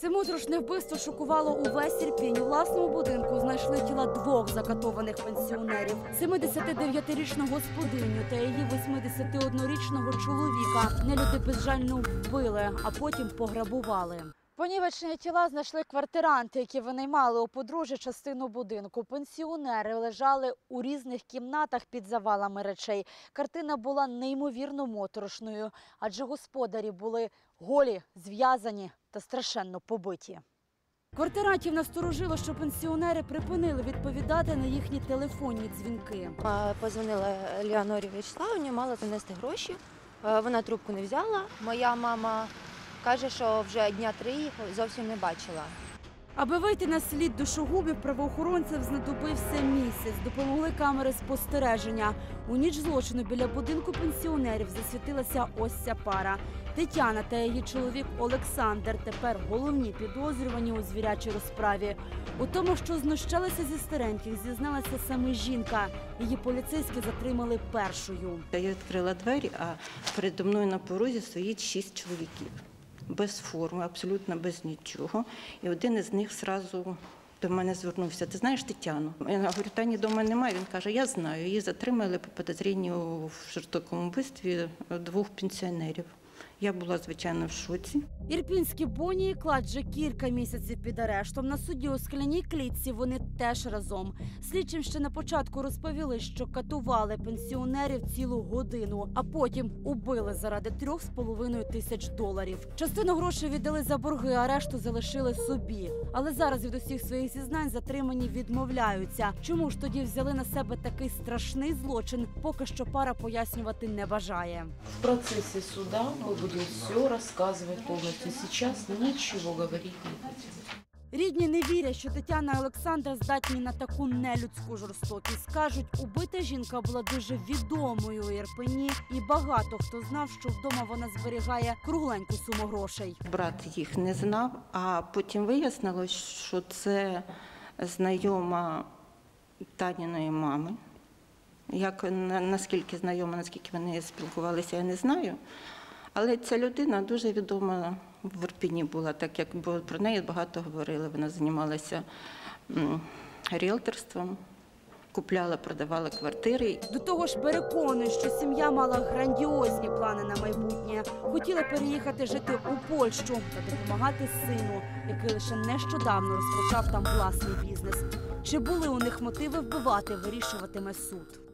Це мудрошне вбивство шокувало увесь Ірпінь. У власному будинку знайшли тіла двох закатованих пенсіонерів: 79-річну господиню та її 81-річного чоловіка. Нелюди безжально вбили, а потім пограбували. Понівечені тіла знайшли квартиранти, які винаймали у подружжя частину будинку. Пенсіонери лежали у різних кімнатах під завалами речей. Картина була неймовірно моторошною, адже господарі були голі, зв'язані та страшенно побиті. Квартирантів насторожило, що пенсіонери припинили відповідати на їхні телефонні дзвінки. Позвонила Леонорі Вячеславовні, мала принести гроші. Вона трубку не взяла. Моя мама каже, що вже дня три їх зовсім не бачила. Аби вийти на слід душогубів, правоохоронцям знадобився місяць. Допомогли камери спостереження. У ніч злочину біля будинку пенсіонерів засвітилася ось ця пара. Тетяна та її чоловік Олександр тепер головні підозрювані у звірячій розправі. У тому, що знущалися зі стареньких, зізналася саме жінка. Її поліцейські затримали першою. Я відкрила двері, а передо мною на порозі стоїть шість чоловіків. Без форми, абсолютно без нічого. І один із них зразу до мене звернувся. Ти знаєш Тетяну? Я говорю, Тані дома немає. Він каже, я знаю. Її затримали по підозрінню в жорстокому вбивстві двох пенсіонерів. Я була, звичайно, в шоці. Ірпінські Боні Клад вже кілька місяців під арештом. На суді у скляній клітці вони теж разом. Слідчим ще на початку розповіли, що катували пенсіонерів цілу годину, а потім убили заради трьох з половиною тисяч доларів. Частину грошей віддали за борги, а решту залишили собі. Але зараз від усіх своїх зізнань затримані відмовляються. Чому ж тоді взяли на себе такий страшний злочин? Поки що пара пояснювати не бажає. В процессе суда мы будем все рассказывать полностью. Сейчас ничего говорить не будем. Рідні не вірять, що Тетяна і Олександр здатні на таку нелюдську жорстокість. Кажуть, убита жінка була дуже відомою у Ірпені, і багато хто знав, що вдома вона зберігає кругленьку суму грошей. Брат їх не знав, а потім вияснилось, що це знайома Таніної мами. Як наскільки знайома, наскільки вони спілкувалися, я не знаю. Але ця людина дуже відома в Ірпіні була, так як про неї багато говорили. Вона займалася ріелторством, купляла, продавала квартири. До того ж, переконує, що сім'я мала грандіозні плани на майбутнє. Хотіла переїхати жити у Польщу та допомагати сину, який лише нещодавно розпочав там власний бізнес. Чи були у них мотиви вбивати, вирішуватиме суд.